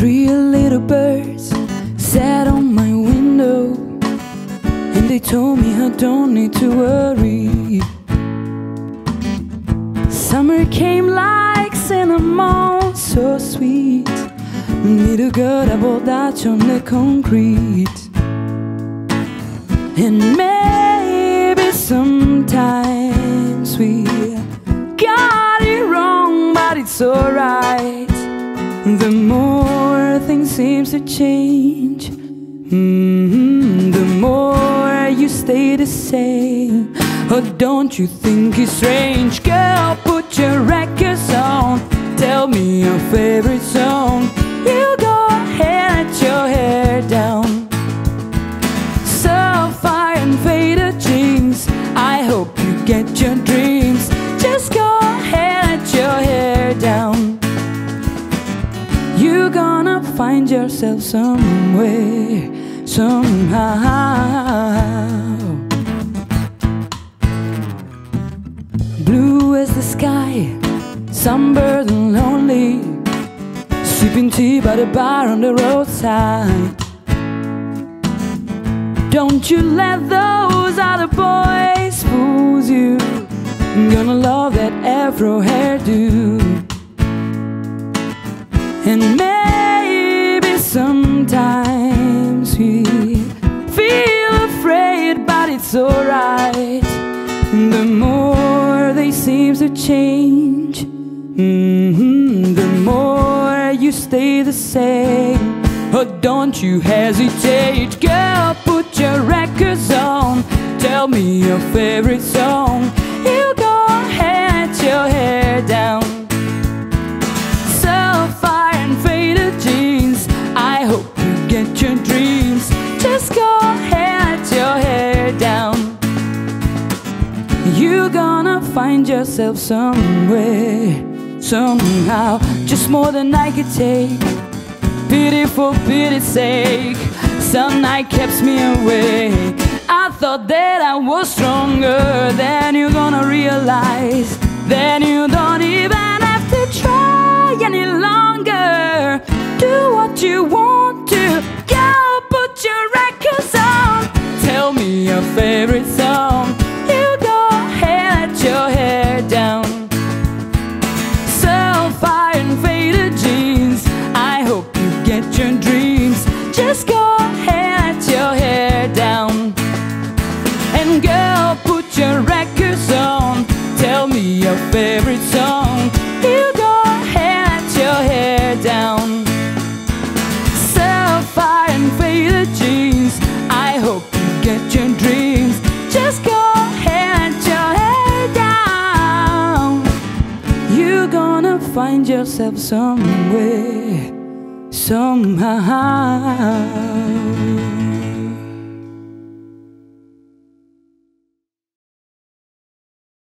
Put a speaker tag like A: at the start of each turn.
A: Three little birds sat on my window And they told me I don't need to worry. Summer came like cinnamon, so sweet. Little girl, I bought that on the concrete. And maybe sometimes we got it wrong, but it's alright. The more things seems to change. Mm-hmm, The more you stay the same. Oh, don't you think it's strange? Girl, put your records on. Tell me your favorite song. You go ahead, and let your hair down. Sapphire and faded jeans. I hope you get your dreams find yourself somewhere, somehow. Blue as the sky, sunburned and lonely, sipping tea by the bar on the roadside. Don't you let those other boys fool you. I'm gonna love that afro hairdo. And sometimes we feel afraid, but it's alright. The more they seem to change, mm-hmm, the more you stay the same. Oh, don't you hesitate, girl, put your records on. Tell me your favorite song. Find yourself somewhere, somehow, just more than I could take. Pity for pity's sake, some night keeps me awake. I thought that I was stronger, then you're gonna realize, then you don't even have to try any longer. Do what you want your records on Tell me your favorite song You go ahead, your hair down sapphire and faded jeans. I hope you get your dreams. Just go ahead, your head down. You're gonna find yourself somewhere, somehow.